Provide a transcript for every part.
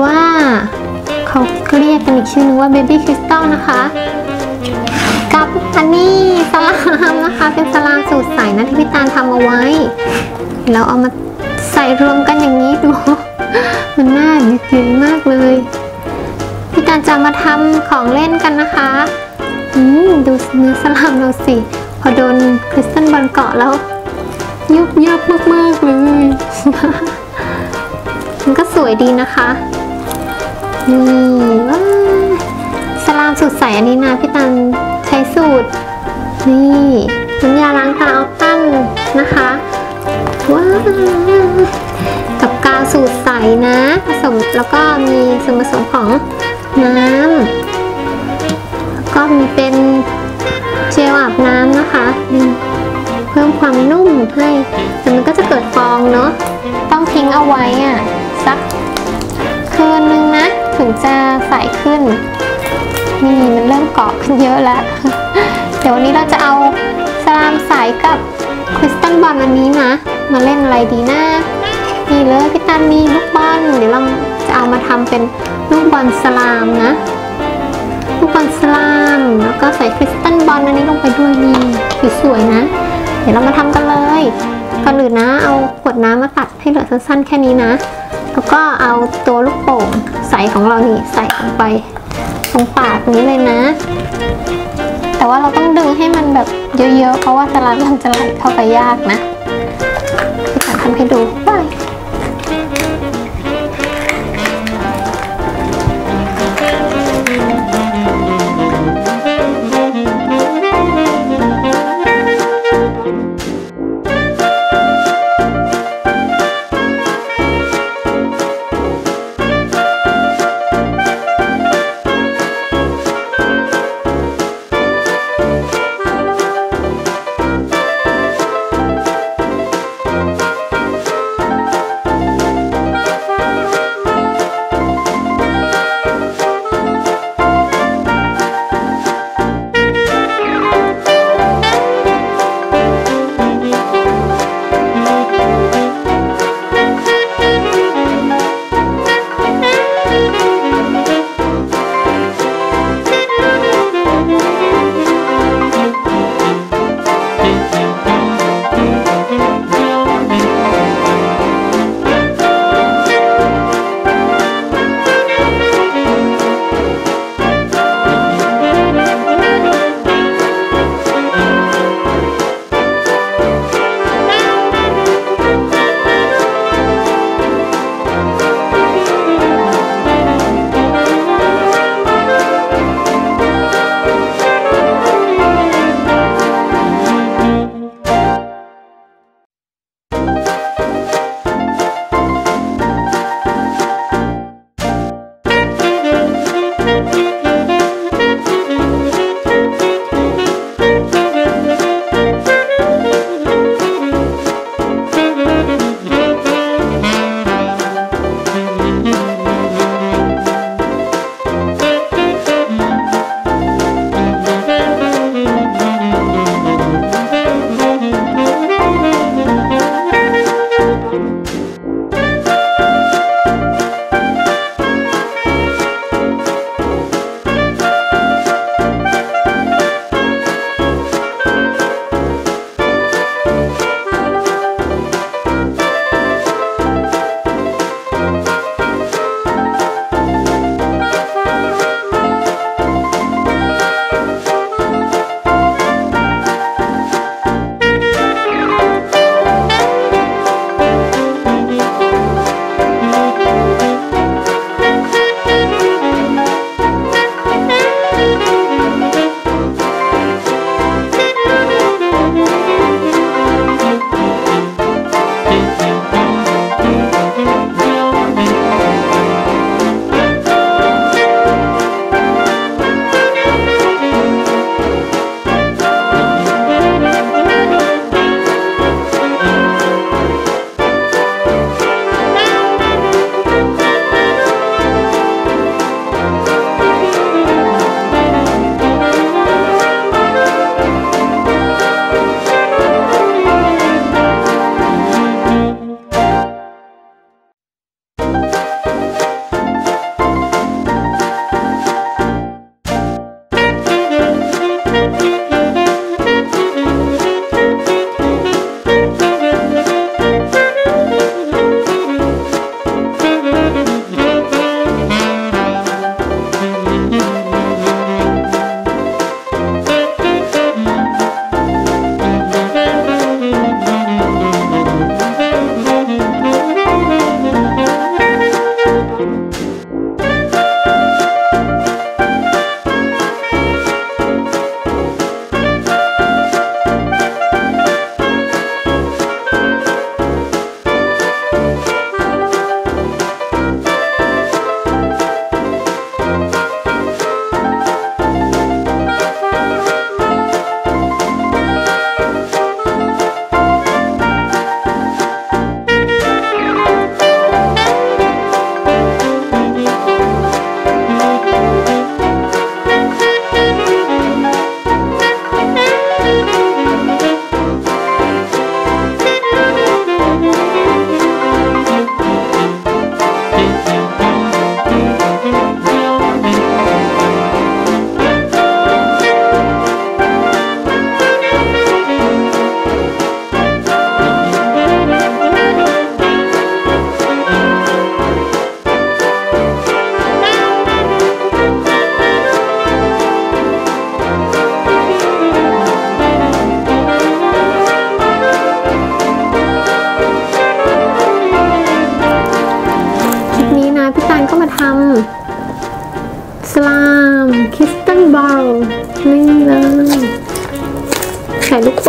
ว่า เขาเรียกกันอีกชื่อนึงว่าเบบี้คริสตัลนะคะ กับอันนี้สลามนะคะ เป็นสลามสูตรใสนะที่พี่ตาลทำเอาไว้ แล้วเอามาใส่รวมกันอย่างนี้ดู มันน่ายึกยืนมากเลยพี่ตาลจะมาทำของเล่นกันนะคะดูเนื้อสลามเราสิ พอโดนคริสตัลบอลเกาะแล้วยุบยับมากๆเลย มันก็สวยดีนะคะ นี่ว้าสลามสูตรใสอันนี้นะพี่ตันใช้สูตร นี่น้ำยาล้างตาออฟตันนะคะว้าวกับกาวสูตรใสนะผสมแล้วก็มีส่วนผสมของน้ำก็มีเป็นเจลอาบน้ำนะคะเพิ่มความนุ่มให้แต่มันก็จะเกิดฟองเนาะต้องทิ้งเอาไว้อะสักคืนนึงนะ ถึงจะใสขึ้น นี่มันเริ่มเกาะขึ้นเยอะแล้ว เดี๋ยววันนี้เราจะเอาสลามใสกับคริสตัลบอลอันนี้นะ มาเล่นอะไรดีนะ นี่เลยพี่ตันมีลูกบอลเดี๋ยวเราจะเอามาทำเป็นลูกบอลสลามนะ ลูกบอลสลามแล้วก็ใส่คริสตัลบอลอันนี้ลงไปด้วยนี่สวยๆนะ เดี๋ยวเรามาทำกันเลยก่อนอื่นนะ เอาขวดน้ำมาตัดให้เหลือสั้นๆแค่นี้นะ แล้วก็เอาตัวลูกโป่งใสของเรานี่ใส่ลงไปตรงปากนี้เลยนะ แต่ว่าเราต้องดึงให้มันแบบเยอะๆ เพราะว่าสลามมันจะไหลเข้าไปยากนะพี่ตันทำให้ดูไป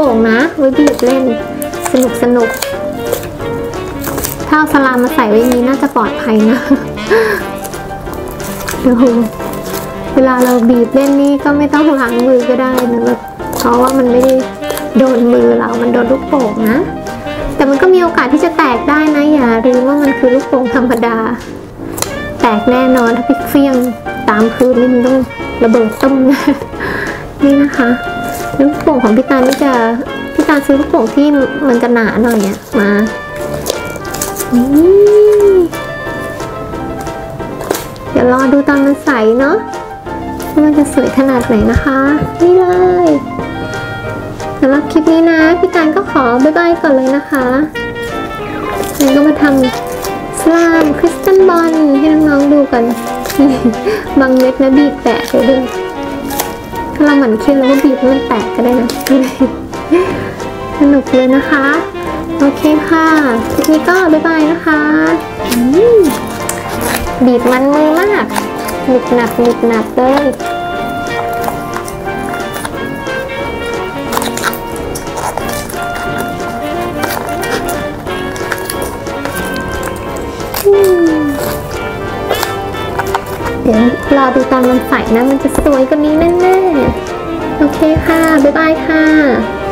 ป่งนะ ไว้บีบเล่น สนุกสนุก ถ้าอาสลามมาใส่ไว้นี้น่าจะปลอดภัยนะดูเวลาเราบีบเล่นนี่ก็ไม่ต้องล้างมือก็ได้นะแบบเพราะว่ามันไม่ได้โดนมือเรา มันโดนลูกโป่งนะ แต่มันก็มีโอกาสที่จะแตกได้นะ อย่าลืมว่ามันคือลูกโป่งธรรมดา แตกแน่นอนถ้าพี่เฟี้ยงตามพื้นนี่มันต้องระเบิดต้มนะนี่นะคะ ลูกโป่งของพี่ตาลนี่จะพี่ตาลซื้อลูกโป่งที่มันจะหนาหน่อยอะมานี่เดี๋ยวรอดูตอนมันใสเนาะว่ามันจะสวยขนาดไหนนะคะ นี่เลยสำหรับคลิปนี้นะ พี่การก็ขอบ๊ายบายก่อนเลยนะคะแล้วก็มาทำสลามคริสตัลบอลให้น้องๆดูกัน บางเม็ดนะบีบแตกเลยด้วย ถ้าเราหมั่นเคี้ยวเราก็บีบให้มันแตกก็ได้นะสนุกเลยนะคะ โอเคค่ะคลิปนี้ก็บ๊ายบายนะคะบีบมันมือมากหนึบหนับหนึบหนับเลยเดี๋ยวรอดูตอนมันใส่นะ มันจะสวยกว่านี้แน่ ค่ะ บ๊ายบายค่ะ